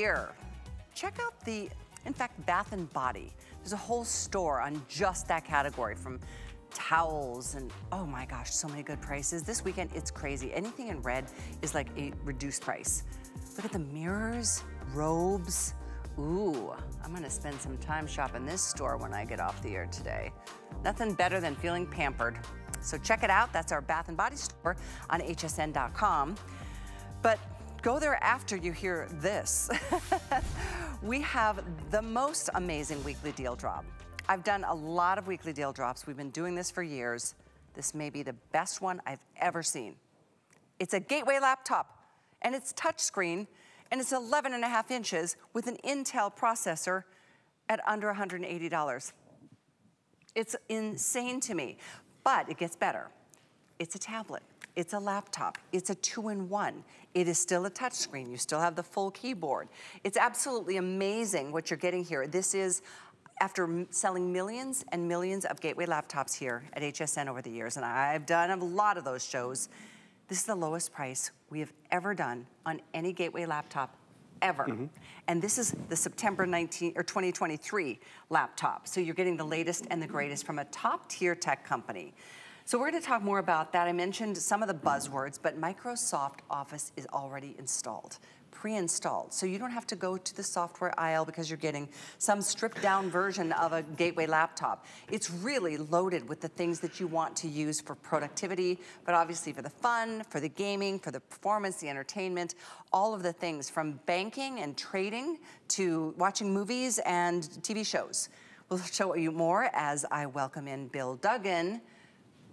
Here, check out the, in fact, Bath and Body. There's a whole store on just that category from towels and oh my gosh, so many good prices. This weekend, it's crazy. Anything in red is like a reduced price. Look at the mirrors, robes. Ooh, I'm gonna spend some time shopping this store when I get off the air today. Nothing better than feeling pampered. So check it out. That's our Bath and Body store on hsn.com. But go there after you hear this. we have the most amazing weekly deal drop. I've done a lot of weekly deal drops. We've been doing this for years. This may be the best one I've ever seen. It's a Gateway laptop and it's touchscreen and it's 11 and a half inches with an Intel processor at under $180. It's insane to me, but it gets better. It's a tablet. It's a laptop. It's a two-in-one. It is still a touchscreen. You still have the full keyboard. It's absolutely amazing what you're getting here. This is after selling millions and millions of Gateway laptops here at HSN over the years, and I've done a lot of those shows, this is the lowest price we have ever done on any Gateway laptop ever. Mm -hmm. And this is the September 19 or 2023 laptop. So you're getting the latest and the greatest from a top tier tech company. So we're gonna talk more about that. I mentioned some of the buzzwords, but Microsoft Office is already installed pre-installed. So you don't have to go to the software aisle because you're getting some stripped down version of a gateway laptop. It's really loaded with the things that you want to use for productivity, but obviously for the fun, for the gaming, for the performance, the entertainment, all of the things from banking and trading to watching movies and TV shows. We'll show you more as I welcome in Bill Duggan.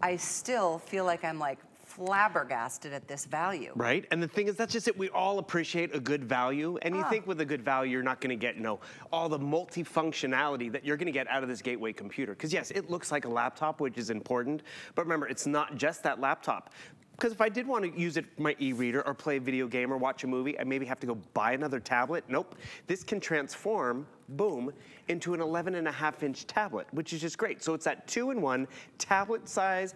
I still feel like I'm like flabbergasted at this value. Right, and the thing is, that's just it. We all appreciate a good value, and you ah. think with a good value, you're not gonna get, you know, all the multi-functionality that you're gonna get out of this gateway computer. Because yes, it looks like a laptop, which is important, but remember, it's not just that laptop. Because if I did want to use it for my e-reader or play a video game or watch a movie, I maybe have to go buy another tablet. Nope. This can transform, boom, into an 11 and a half inch tablet, which is just great. So it's that two-in-one tablet size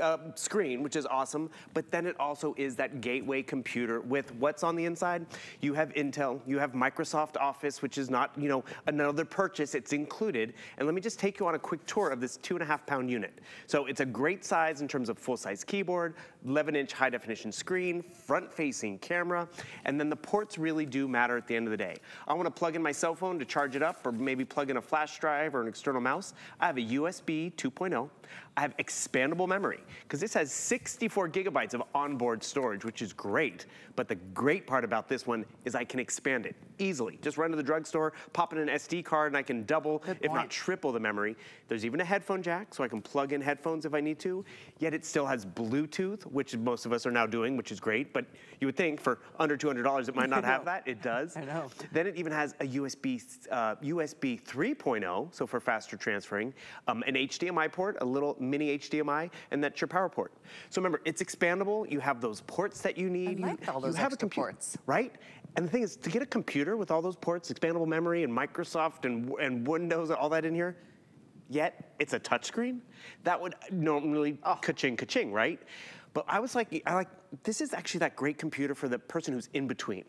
uh, screen, which is awesome, but then it also is that gateway computer with what's on the inside. You have Intel, you have Microsoft Office, which is not, you know, another purchase, it's included. And let me just take you on a quick tour of this two and a half pound unit. So it's a great size in terms of full size keyboard, 11 inch high definition screen, front facing camera, and then the ports really do matter at the end of the day. I wanna plug in my cell phone to charge it up or maybe plug in a flash drive or an external mouse. I have a USB 2.0. I have expandable memory because this has 64 gigabytes of onboard storage, which is great. But the great part about this one is I can expand it easily. Just run to the drugstore, pop in an SD card, and I can double, if not triple the memory. There's even a headphone jack, so I can plug in headphones if I need to. Yet it still has Bluetooth, which most of us are now doing, which is great. But you would think for under $200 it might not have that. It does. I know. Then it even has a USB, uh, USB 3.0, so for faster transferring, um, an HDMI port, a little mini HDMI, and that's your power port. So remember, it's expandable. You have those ports that you need. I like you, all those you have extra ports. Right? And the thing is, to get a computer with all those ports, expandable memory and Microsoft and, and Windows and all that in here, yet it's a touchscreen, that would normally oh. ka-ching, ka-ching, right? But I was like, I like, this is actually that great computer for the person who's in between.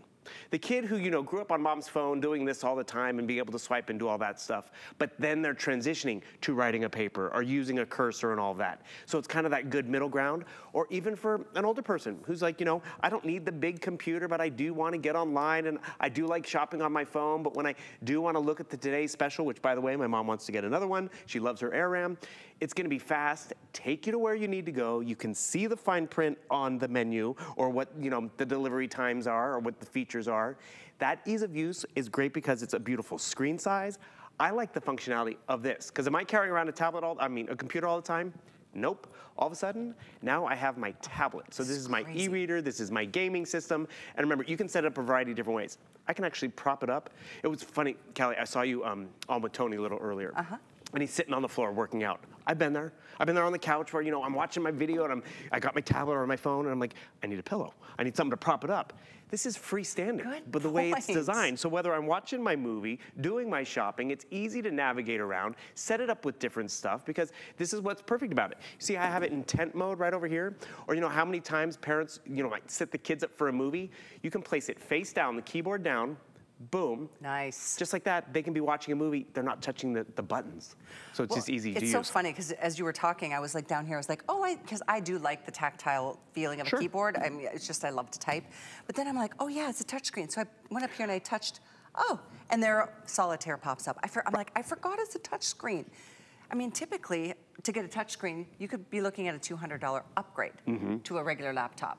The kid who, you know, grew up on mom's phone doing this all the time and being able to swipe and do all that stuff, but then they're transitioning to writing a paper or using a cursor and all that. So it's kind of that good middle ground. Or even for an older person who's like, you know, I don't need the big computer, but I do want to get online and I do like shopping on my phone, but when I do want to look at the Today Special, which by the way, my mom wants to get another one, she loves her AirRam, it's gonna be fast, take you to where you need to go. You can see the fine print on the menu or what, you know, the delivery times are or what the features are. That ease of use is great because it's a beautiful screen size. I like the functionality of this, because am I carrying around a tablet all, I mean, a computer all the time? Nope. All of a sudden, now I have my tablet. So this is my e-reader, this is my gaming system. And remember, you can set it up a variety of different ways. I can actually prop it up. It was funny, Callie, I saw you um, on with Tony a little earlier. Uh-huh. And he's sitting on the floor working out. I've been there. I've been there on the couch where, you know, I'm watching my video and I'm, I got my tablet or my phone and I'm like, I need a pillow. I need something to prop it up. This is freestanding, Good but the point. way it's designed. So whether I'm watching my movie, doing my shopping, it's easy to navigate around, set it up with different stuff because this is what's perfect about it. See, I have it in tent mode right over here. Or you know how many times parents, you know, might sit the kids up for a movie? You can place it face down, the keyboard down, boom. Nice. Just like that, they can be watching a movie, they're not touching the, the buttons. So it's Well, just easy to it's use. so funny because as you were talking, I was like down here, I was like, oh, I, because I do like the tactile feeling of Sure. a keyboard. I mean, it's just I love to type. But then I'm like, oh yeah, it's a touchscreen. So I went up here and I touched, oh, and there solitaire pops up. I for, I'm like, I forgot it's a touchscreen. I mean, typically, to get a touchscreen, you could be looking at a $200 upgrade Mm-hmm. to a regular laptop.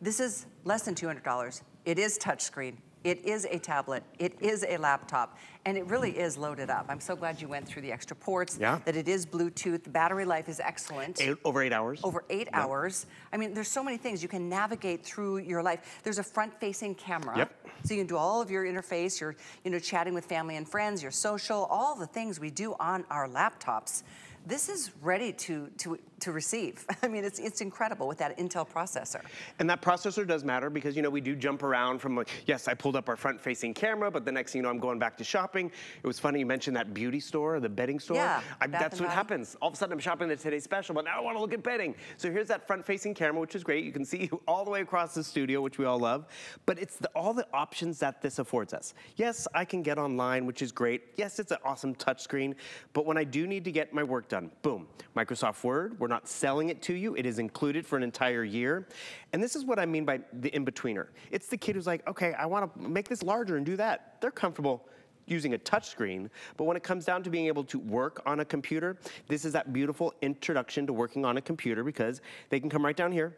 This is less than $200. It is touchscreen. It is a tablet. It is a laptop. And it really is loaded up. I'm so glad you went through the extra ports, Yeah. that it is Bluetooth. The battery life is excellent. Eight, over eight hours. Over eight hours. I mean, there's so many things. You can navigate through your life. There's a front-facing camera. Yep. So you can do all of your interface, your, you know, chatting with family and friends, your social, all the things we do on our laptops. This is ready to, to, to receive. I mean, it's, it's incredible with that Intel processor. And that processor does matter because, you know, we do jump around from like, yes, I pulled up our front facing camera, but the next thing you know, I'm going back to shopping. It was funny you mentioned that beauty store, the bedding store. Yeah, I, that's what Body. happens. All of a sudden I'm shopping at today's special, but now I want to look at bedding. So here's that front facing camera, which is great. You can see all the way across the studio, which we all love. But it's the, all the options that this affords us. Yes, I can get online, which is great. Yes, it's an awesome touchscreen. But when I do need to get my work done, boom, Microsoft Word, we're not selling it to you. It is included for an entire year. And this is what I mean by the in-betweener. It's the kid who's like, okay, I want to make this larger and do that. They're comfortable using a touchscreen, but when it comes down to being able to work on a computer, this is that beautiful introduction to working on a computer because they can come right down here.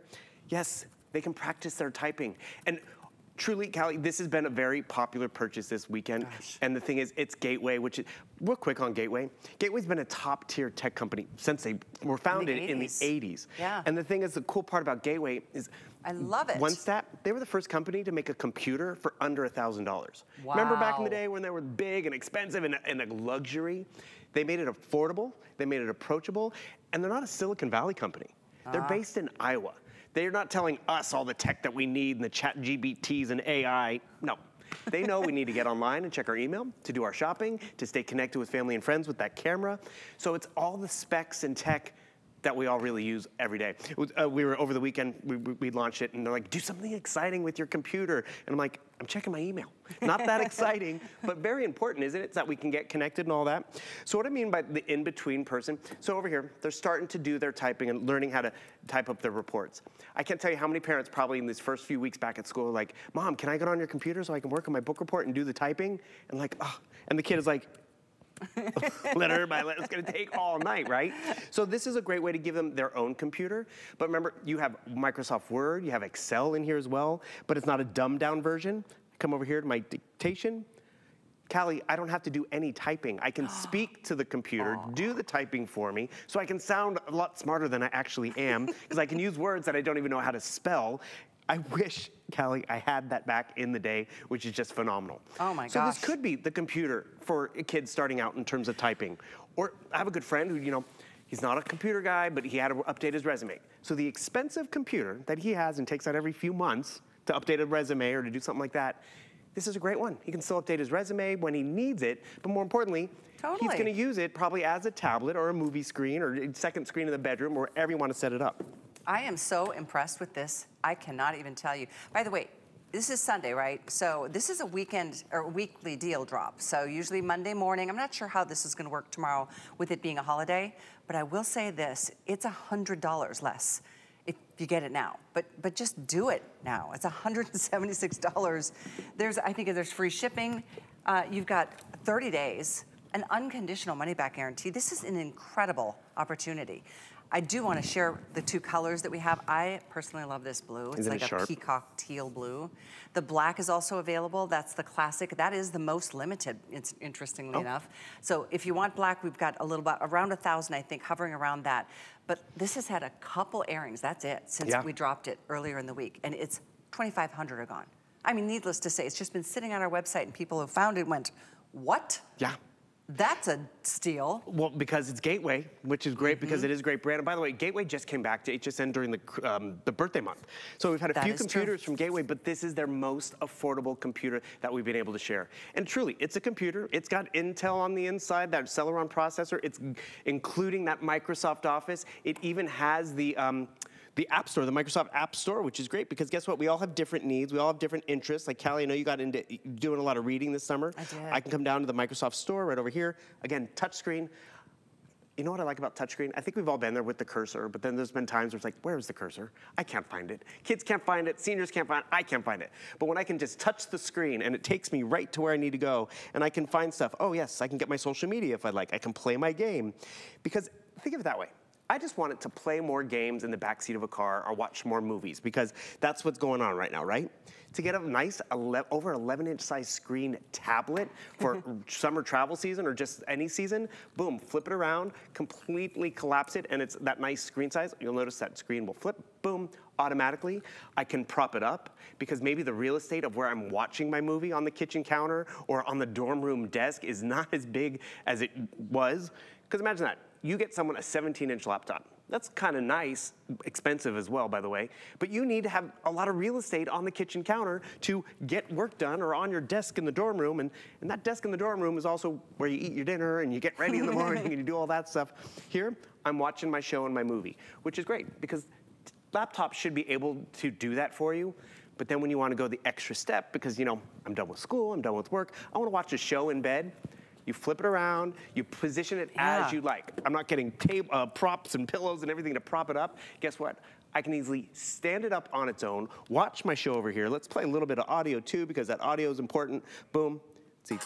Yes, they can practice their typing. And truly, Callie, this has been a very popular purchase this weekend. And the thing is, it's Gateway, which is, real quick on Gateway. Gateway's been a top tier tech company since they were founded in the 80s. 80s. Yeah. And the thing is, the cool part about Gateway is I love it. one stat, they were the first company to make a computer for under $1,000. Wow. Remember back in the day when they were big and expensive and, and a luxury? They made it affordable, they made it approachable, and they're not a Silicon Valley company. They're Ah. based in Iowa. They're not telling us all the tech that we need and the ChatGPTs and AI. No. They know we need to get online and check our email, to do our shopping, to stay connected with family and friends with that camera. So it's all the specs and tech that we all really use every day. Uh, we were over the weekend, we, we launched it, and they're like, do something exciting with your computer. And I'm like, I'm checking my email. Not that exciting, but very important, isn't it? It's that we can get connected and all that. So what I mean by the in-between person, so over here, they're starting to do their typing and learning how to type up their reports. I can't tell you how many parents probably in these first few weeks back at school are like, Mom, can I get on your computer so I can work on my book report and do the typing? And like, oh, and the kid is like, let everybody, let, it's gonna take all night, right? So this is a great way to give them their own computer. But remember, you have Microsoft Word, you have Excel in here as well, but it's not a dumbed down version. Come over here to my dictation. Callie, I don't have to do any typing. I can speak to the computer, do the typing for me, so I can sound a lot smarter than I actually am, because I can use words that I don't even know how to spell. I wish, Kelly, I had that back in the day, which is just phenomenal. Oh my god. so gosh. this could be the computer for kids starting out in terms of typing. Or I have a good friend who, you know, he's not a computer guy, but he had to update his resume. So the expensive computer that he has and takes out every few months to update a resume or to do something like that, this is a great one. He can still update his resume when he needs it, but more importantly, totally. he's gonna use it probably as a tablet or a movie screen or a second screen in the bedroom, or wherever you wanna set it up. I am so impressed with this. I cannot even tell you. By the way, this is Sunday, right? So this is a weekend or weekly deal drop. So usually Monday morning. I'm not sure how this is going to work tomorrow with it being a holiday, but I will say this: it's hundred dollars less if you get it now. But but just do it now. It's $176. There's I think there's free shipping. Uh, you've got 30 days, an unconditional money back guarantee. This is an incredible opportunity. I do want to share the two colors that we have. I personally love this blue. It's Isn't it like a peacock teal blue. The black is also available. That's the classic. That is the most limited, it's interestingly Oh. enough. So if you want black, we've got a little bit, around a thousand, I think, hovering around that. But this has had a couple airings, that's it, since Yeah. we dropped it earlier in the week. And it's 2,500 are gone. I mean, needless to say, it's just been sitting on our website and people who found it went, what? Yeah. That's a steal. Well, because it's Gateway, which is great because Mm-hmm. it is a great brand. And by the way, Gateway just came back to HSN during the um, the birthday month. So we've had a That few is true. computers from Gateway, but this is their most affordable computer that we've been able to share. And truly, it's a computer. It's got Intel on the inside, that Celeron processor. It's including that Microsoft Office. It even has the um, the App Store, the Microsoft App Store, which is great because guess what? We all have different needs. We all have different interests. Like Callie, I know you got into doing a lot of reading this summer. I did. I can come down to the Microsoft Store right over here. Again, touchscreen. You know what I like about touchscreen? I think we've all been there with the cursor, but then there's been times where it's like, where is the cursor? I can't find it. Kids can't find it, seniors can't find it, I can't find it. But when I can just touch the screen and it takes me right to where I need to go and I can find stuff, oh yes, I can get my social media if I like, I can play my game. Because think of it that way. I just wanted to play more games in the backseat of a car or watch more movies because that's what's going on right now, right? To get a nice 11, over 11 inch size screen tablet for summer travel season or just any season, boom, flip it around, completely collapse it, and it's that nice screen size. You'll notice that screen will flip, boom, automatically. I can prop it up because maybe the real estate of where I'm watching my movie on the kitchen counter or on the dorm room desk is not as big as it was. Because imagine that you get someone a 17 inch laptop. That's kind of nice, expensive as well, by the way. But you need to have a lot of real estate on the kitchen counter to get work done or on your desk in the dorm room. And, and that desk in the dorm room is also where you eat your dinner and you get ready in the morning and you do all that stuff. Here, I'm watching my show and my movie, which is great because laptops should be able to do that for you. But then when you want to go the extra step, because you know, I'm done with school, I'm done with work, I want to watch a show in bed you flip it around, you position it Yeah. as you like. I'm not getting tape, uh, props and pillows and everything to prop it up. Guess what? I can easily stand it up on its own, watch my show over here. Let's play a little bit of audio too, because that audio is important. Boom. See,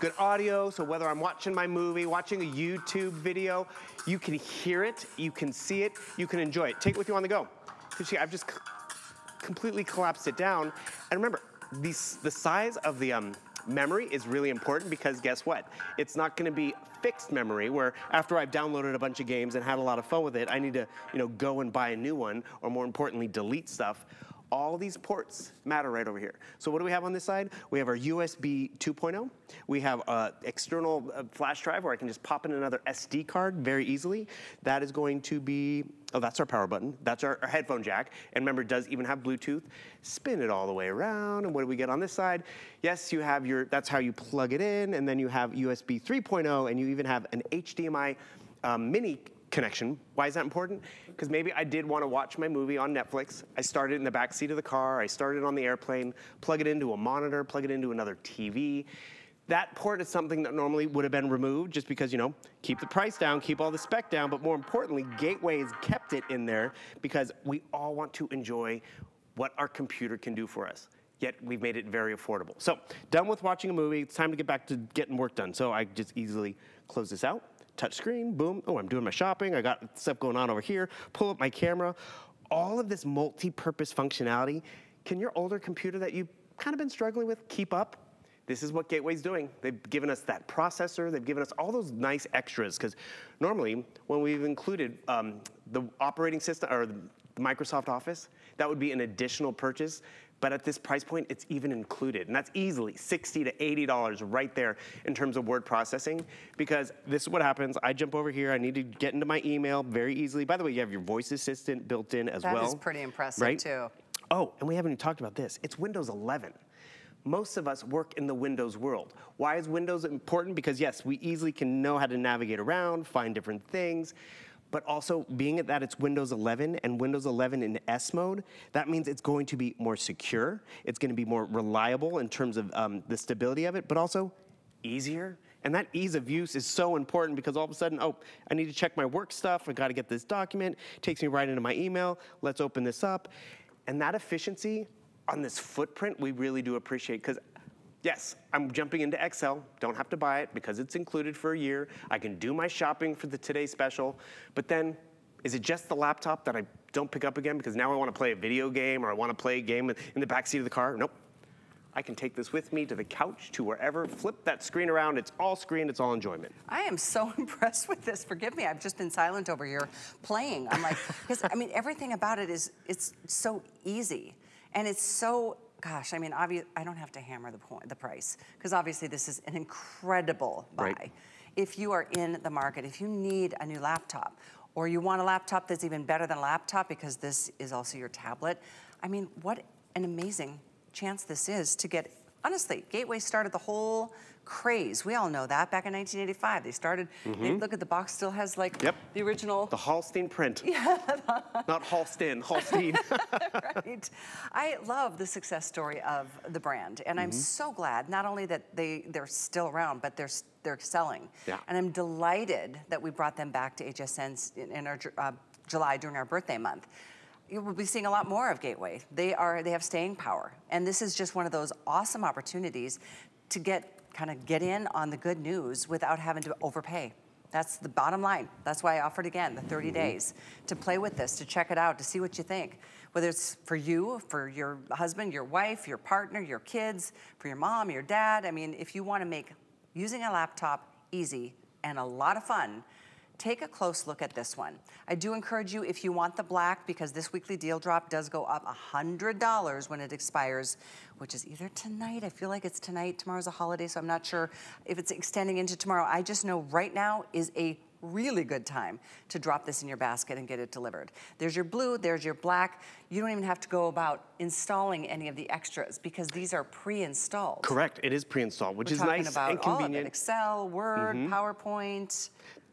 good audio, so whether I'm watching my movie, watching a YouTube video, you can hear it, you can see it, you can enjoy it. Take it with you on the go. You see, I've just completely collapsed it down. And remember, these, the size of the um, memory is really important because guess what? It's not gonna be fixed memory where after I've downloaded a bunch of games and had a lot of fun with it, I need to you know, go and buy a new one, or more importantly, delete stuff. All these ports matter right over here. So what do we have on this side? We have our USB 2.0. We have an external uh, flash drive where I can just pop in another SD card very easily. That is going to be, oh, that's our power button. That's our, our headphone jack. And remember, it does even have Bluetooth. Spin it all the way around. And what do we get on this side? Yes, you have your, that's how you plug it in. And then you have USB 3.0 and you even have an HDMI um, mini connection. Why is that important? Because maybe I did want to watch my movie on Netflix. I started in the back seat of the car. I started on the airplane. Plug it into a monitor. Plug it into another TV. That port is something that normally would have been removed just because, you know, keep the price down, keep all the spec down, but more importantly, Gateway has kept it in there because we all want to enjoy what our computer can do for us. Yet we've made it very affordable. So, done with watching a movie. It's time to get back to getting work done. So I just easily close this out touch screen, boom. Oh, I'm doing my shopping. I got stuff going on over here. Pull up my camera. All of this multi-purpose functionality. Can your older computer that you've kind of been struggling with keep up? This is what Gateway's doing. They've given us that processor. They've given us all those nice extras. Because normally, when we've included um, the operating system or the Microsoft Office, that would be an additional purchase. But at this price point, it's even included. And that's easily 60 to $80 right there in terms of word processing. Because this is what happens. I jump over here. I need to get into my email very easily. By the way, you have your voice assistant built in as That well. That is pretty impressive right? too. Oh, and we haven't even talked about this. It's Windows 11. Most of us work in the Windows world. Why is Windows important? Because yes, we easily can know how to navigate around, find different things, but also being that it's Windows 11 and Windows 11 in S mode, that means it's going to be more secure, it's going to be more reliable in terms of um, the stability of it, but also easier. And that ease of use is so important because all of a sudden, oh, I need to check my work stuff. I got to get this document. takes me right into my email. Let's open this up. And that efficiency on this footprint, we really do appreciate because Yes, I'm jumping into Excel. Don't have to buy it because it's included for a year. I can do my shopping for the Today Special. But then, is it just the laptop that I don't pick up again because now I want to play a video game or I want to play a game in the backseat of the car? Nope. I can take this with me to the couch, to wherever, flip that screen around. It's all screen, it's all enjoyment. I am so impressed with this. Forgive me, I've just been silent over here playing. I'm like, because I mean, everything about it is, it's so easy. And it's so, gosh, I mean, obvious, I don't have to hammer the point, the price, because obviously this is an incredible buy. Right. If you are in the market, if you need a new laptop, or you want a laptop that's even better than a laptop because this is also your tablet, I mean, what an amazing chance this is to get honestly, Gateway started the whole craze. We all know that back in 1985. They started, they, look at the box still has like Mm-hmm. Yep. the original. The Holstein print. Yeah. Not Halston, Holstein. right. I love the success story of the brand, and Mm-hmm. I'm so glad not only that they they're still around, but they're they're selling. Yeah. And I'm delighted that we brought them back to HSN in, in our uh, July during our birthday month. You will be seeing a lot more of Gateway. They are they have staying power, and this is just one of those awesome opportunities to get kind of get in on the good news without having to overpay. That's the bottom line. That's why I offered again the 30 mm-hmm. days to play with this, to check it out, to see what you think. Whether it's for you, for your husband, your wife, your partner, your kids, for your mom, your dad. I mean, if you want to make using a laptop easy and a lot of fun, take a close look at this one. I do encourage you, if you want the black, because this weekly deal drop does go up $100 when it expires, which is either tonight, I feel like it's tonight, tomorrow's a holiday, so I'm not sure if it's extending into tomorrow. I just know right now is a really good time to drop this in your basket and get it delivered. There's your blue, there's your black. You don't even have to go about installing any of the extras because these are pre-installed. Correct. It is pre-installed, which We're is nice about and all of it, convenient. Excel, Word, mm-hmm. PowerPoint.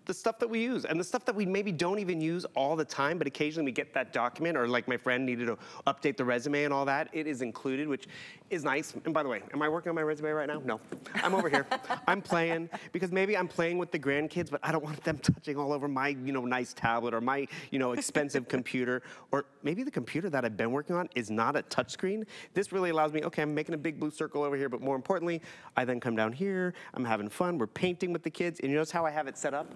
The stuff that we use and the stuff that we maybe don't even use all the time, but occasionally we get that document or like my friend needed to update the resume and all that, it is included, which is nice. And by the way, am I working on my resume right now? No, I'm over here. I'm playing because maybe I'm playing with the grandkids, but I don't want them touching all over my, you know, nice tablet or my, you know, expensive computer. Or maybe the computer that I've been working on is not a touchscreen. This really allows me, okay, I'm making a big blue circle over here, but more importantly, I then come down here, I'm having fun, we're painting with the kids, and you notice how I have it set up?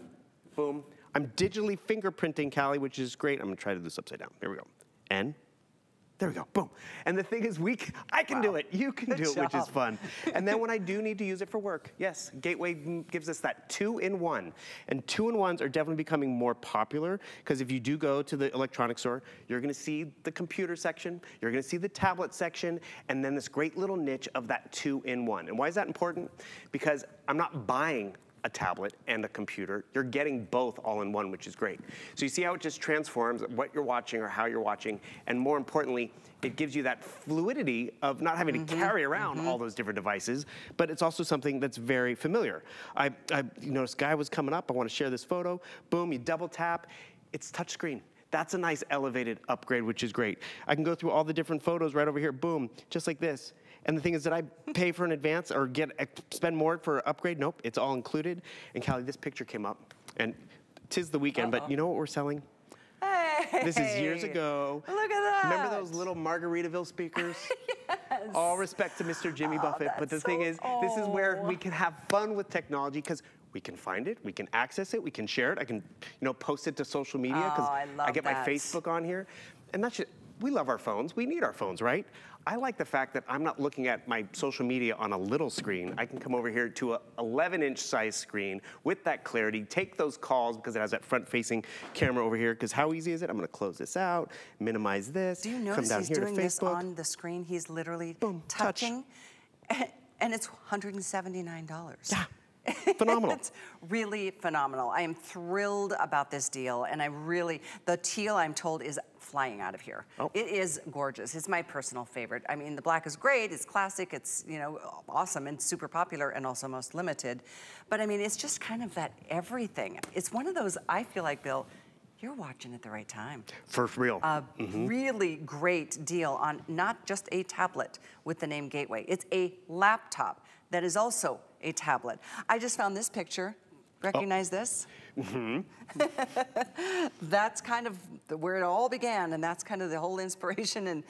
Boom. I'm digitally fingerprinting Callie, which is great. I'm gonna try to do this upside down. Here we go. N. There we go. Boom. And the thing is, we, I can do it. You can Good do it, which is fun. and then when I do need to use it for work, yes, Gateway gives us that two-in-one. And two-in-ones are definitely becoming more popular because if you do go to the electronics store, you're gonna see the computer section, you're gonna see the tablet section, and then this great little niche of that two-in-one. And why is that important? Because I'm not buying a tablet and a computer. You're getting both all in one, which is great. So you see how it just transforms what you're watching or how you're watching, and more importantly, it gives you that fluidity of not having to mm-hmm. carry around all mm-hmm. those different devices, but it's also something that's very familiar. I, I you noticed guy was coming up, I wanna share this photo, boom, you double tap, it's touchscreen. That's a nice elevated upgrade, which is great. I can go through all the different photos right over here, boom, just like this. And the thing is, did I pay for an advance or get spend more for upgrade? Nope, it's all included. And Callie, this picture came up, and tis the weekend, but you know what we're selling? Hey! This is years ago. Look at that. Remember those little Margaritaville speakers? yes. All respect to Mr. Jimmy oh, Buffett, but the that's thing so- is, this is where oh. we can have fun with technology because we can find it, we can access it, we can share it. I can, you know, post it to social media because Oh, I love get that. my Facebook on here, and that's just, we love our phones. We need our phones, right? I like the fact that I'm not looking at my social media on a little screen. I can come over here to a 11 inch size screen with that clarity, take those calls because it has that front facing camera over here. Because how easy is it? I'm gonna close this out, minimize this, Do you come notice down he's here doing to this on the screen? He's literally Boom, touch. touching, and it's $179. Yeah, phenomenal. it's really phenomenal. I am thrilled about this deal, and I really, the teal I'm told is flying out of here. Oh. It is gorgeous. It's my personal favorite. I mean, the black is great, it's classic, it's, you know, awesome and super popular and also most limited. But I mean, it's just kind of that everything. It's one of those, I feel like, Bill, you're watching at the right time For real. a Mm-hmm. really great deal on not just a tablet with the name Gateway. It's a laptop that is also a tablet. I just found this picture. Recognize this? Mm-hmm. that's kind of where it all began, and that's kind of the whole inspiration, and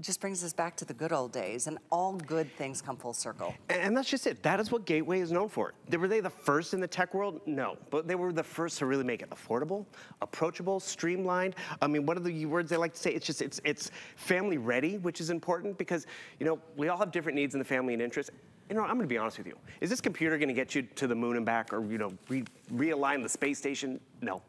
just brings us back to the good old days. And all good things come full circle. And and that's just it. That is what Gateway is known for. They- Were they the first in the tech world? No. But they were the first to really make it affordable, approachable, streamlined. I mean, what are the words they like to say? It's just, it's, it's family ready, which is important because, you know, we all have different needs in the family and interests. You know, I'm gonna be honest with you. Is this computer gonna get you to the moon and back or, you know, re- realign the space station? No.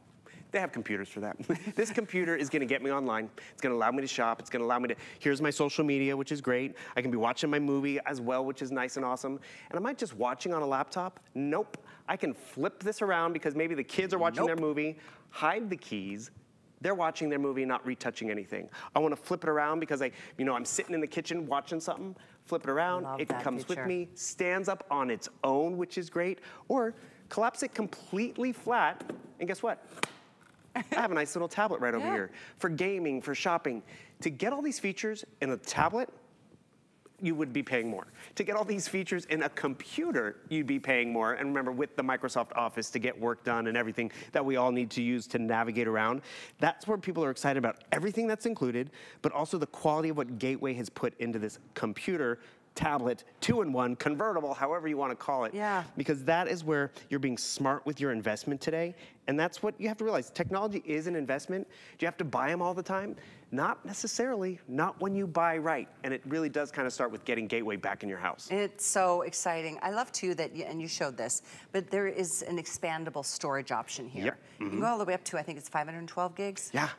They have computers for that. this computer is gonna get me online. It's gonna allow me to shop. It's gonna allow me to, here's my social media, which is great. I can be watching my movie as well, which is nice and awesome. And am I just watching on a laptop? Nope. I can flip this around because maybe the kids are watching their movie, hide the keys, they're watching their movie, not retouching anything. I want to flip it around because I, you know, I'm sitting in the kitchen watching something. flip it around, Love it comes feature. with me, stands up on its own, which is great, or collapse it completely flat, and guess what? I have a nice little tablet right over Yeah. here for gaming, for shopping. To get all these features in a tablet, you would be paying more. To get all these features in a computer, you'd be paying more. And remember, with the Microsoft Office to get work done and everything that we all need to use to navigate around, that's where people are excited about everything that's included, but also the quality of what Gateway has put into this computer, tablet, two-in-one, convertible, however you want to call it. Yeah. Because that is where you're being smart with your investment today. And that's what you have to realize. Technology is an investment. Do you have to buy them all the time? Not necessarily, not when you buy right. And it really does kind of start with getting Gateway back in your house. It's so exciting. I love too that, you, and you showed this, but there is an expandable storage option here. Yep. Mm-hmm. You can go all the way up to, I think it's 512 gigs. Yeah.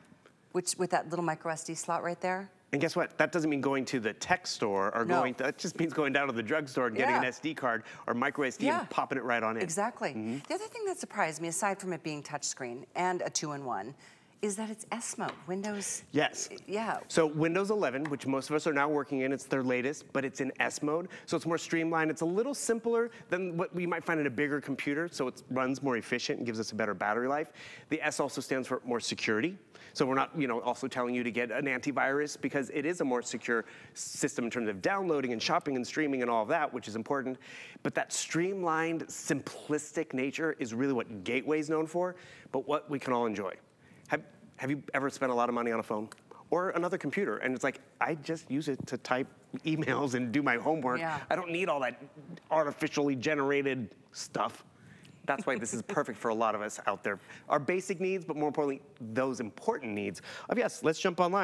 Which, with that little micro SD slot right there. And guess what? That doesn't mean going to the tech store or No. going, to, that just means going down to the drugstore and getting Yeah. an SD card or micro SD Yeah. and popping it right on in. Exactly. Mm-hmm. The other thing that surprised me, aside from it being touchscreen and a two-in-one, is that it's S mode. Windows. Yes. Yeah. So Windows 11, which most of us are now working in, it's their latest, but it's in S mode. So it's more streamlined. It's a little simpler than what we might find in a bigger computer. So it runs more efficient and gives us a better battery life. The S also stands for more security. So we're not, you know, also telling you to get an antivirus because it is a more secure system in terms of downloading and shopping and streaming and all of that, which is important. But that streamlined, simplistic nature is really what Gateway is known for, but what we can all enjoy. Have, you ever spent a lot of money on a phone or another computer? And it's like, I just use it to type emails and do my homework. Yeah. I don't need all that artificially generated stuff. That's why this is perfect for a lot of us out there. Our basic needs, but more importantly, those important needs of yes, let's jump online.